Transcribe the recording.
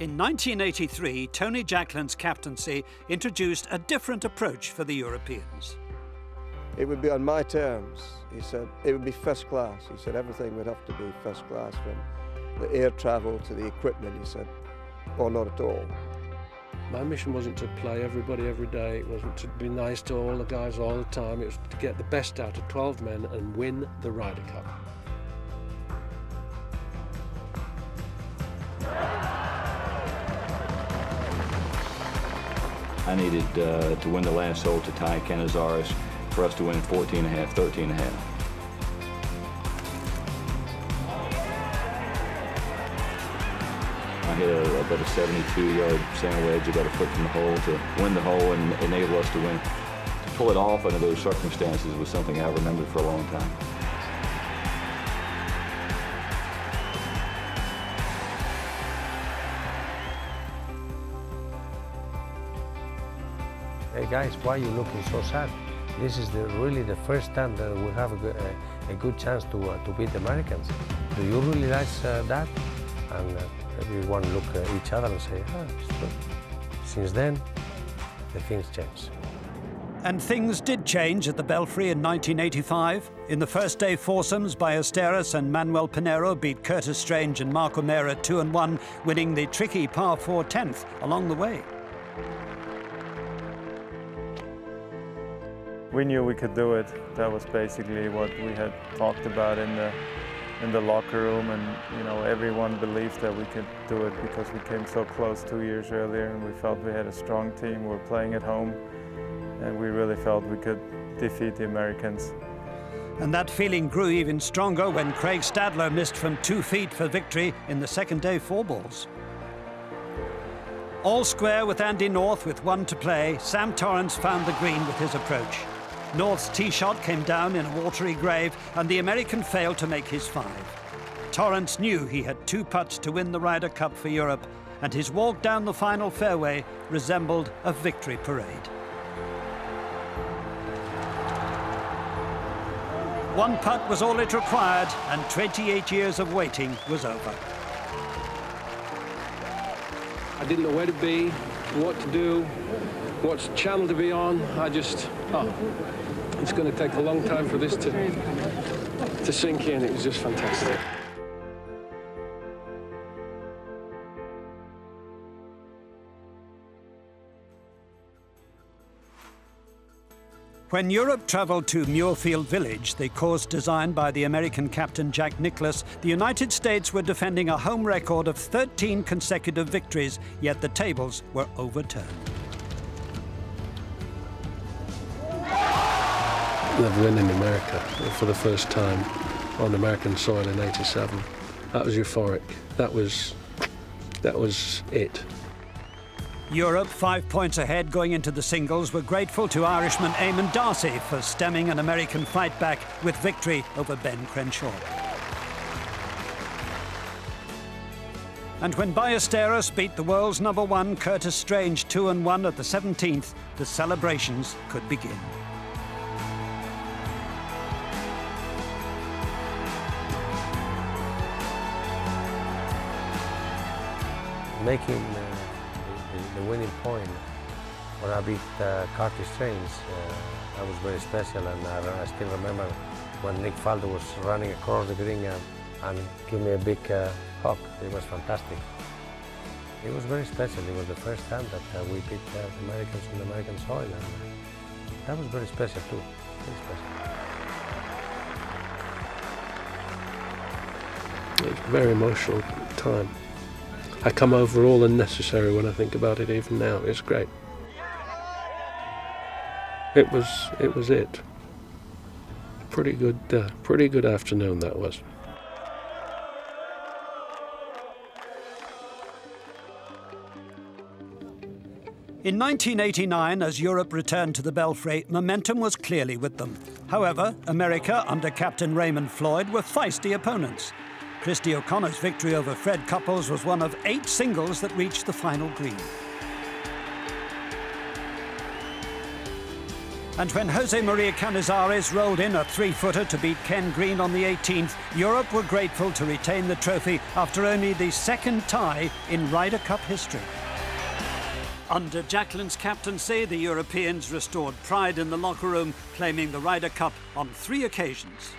In 1983, Tony Jacklin's captaincy introduced a different approach for the Europeans. It would be on my terms, he said. It would be first class. He said everything would have to be first class from the air travel to the equipment, he said, or not at all. My mission wasn't to play everybody every day, it wasn't to be nice to all the guys all the time, it was to get the best out of 12 men and win the Ryder Cup. I needed uh, to win the last hole to tie Canizares for us to win 14 and a half, 13 and a half. I hit a, about a 72-yard sand wedge about a foot from the hole to win the hole and enable us to win. To pull it off under those circumstances was something I remembered for a long time. Hey guys, why are you looking so sad? This is the, really the first time that we have a, a, a good chance to, uh, to beat the Americans. Do you really like uh, that? And uh, everyone look at each other and say, ah, Since then, the things change. And things did change at the Belfry in 1985. In the first day foursomes, Ballesteros and Manuel Pinero beat Curtis Strange and Mark O'Meara 2 and 1, winning the tricky par 4 10th along the way. We knew we could do it. That was basically what we had talked about in the in the locker room, and you know everyone believed that we could do it because we came so close two years earlier, and we felt we had a strong team. We are playing at home, and we really felt we could defeat the Americans. And that feeling grew even stronger when Craig Stadler missed from two feet for victory in the second day four balls. All square with Andy North with one to play, Sam Torrance found the green with his approach. North's tee shot came down in a watery grave, and the American failed to make his five. Torrance knew he had two putts to win the Ryder Cup for Europe, and his walk down the final fairway resembled a victory parade. One putt was all it required, and 28 years of waiting was over. I didn't know where to be, what to do, what channel to be on. I just, oh, it's going to take a long time for this to, to sink in. It was just fantastic. When Europe travelled to Muirfield Village, the course designed by the American captain Jack Nicklaus, the United States were defending a home record of 13 consecutive victories, yet the tables were overturned. Of win in America for the first time on American soil in 87. That was euphoric. That was, that was it. Europe, five points ahead going into the singles, were grateful to Irishman Eamon Darcy for stemming an American fight back with victory over Ben Crenshaw. And when Ballesteros beat the world's number one Curtis Strange 2 and 1 at the 17th, the celebrations could begin. Making uh, the, the, winning point when I beat uh, Curtis Strange, uh, that was very special and I, I, still remember when Nick Faldo was running across the green and, and gave me a big uh, hug. It was fantastic. It was very special. It was the first time that uh, we beat uh, the Americans on American soil and uh, that was very special too, very special. A very emotional time. I come over all unnecessary when I think about it even now. It's great. It was it was it. Pretty good uh, pretty good afternoon that was. In 1989, as Europe returned to the Belfry, momentum was clearly with them. However, America, under Captain Raymond Floyd, were feisty opponents. Christy O'Connor's victory over Fred Couples was one of eight singles that reached the final green. And when Jose Maria Canizares rolled in a three-footer to beat Ken Green on the 18th, Europe were grateful to retain the trophy after only the second tie in Ryder Cup history. Under Jacklin's captaincy, the Europeans restored pride in the locker room, claiming the Ryder Cup on three occasions.